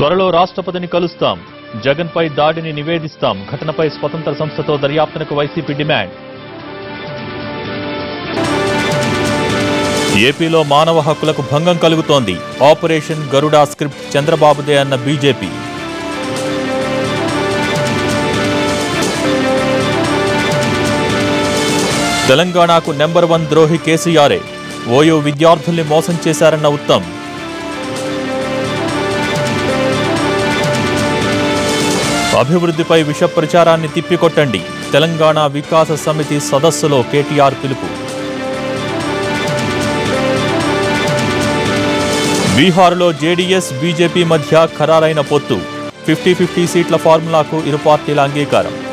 త్వరలో రాష్ట్రపతిని కలుస్తాం. జగన్పై దాడిని నివేదిస్తాం. ఘటనపై స్వతంత్ర సంస్థతో దర్యాప్తునకు వైసీపీ డిమాండ్. ఏపీలో మానవ హక్కులకు భంగం కలుగుతోంది. ఆపరేషన్ గరుడా స్క్రిప్ట్ చంద్రబాబుదే అన్న బీజేపీ. తెలంగాణకు నెంబర్ వన్ ద్రోహి కేసీఆర్ఏ ఓయో విద్యార్థుల్ని మోసం చేశారన్న ఉత్తమ్. అభివృద్ధిపై విష ప్రచారాన్ని తిప్పికొట్టండి. తెలంగాణ వికాస సమితి సదస్సులో కేటీఆర్ పిలుపు. బీహార్లో జేడీఎస్ బీజేపీ మధ్య ఖరారైన పొత్తు. ఫిఫ్టీ ఫిఫ్టీ సీట్ల ఫార్ములాకు ఇరు పార్టీల అంగీకారం.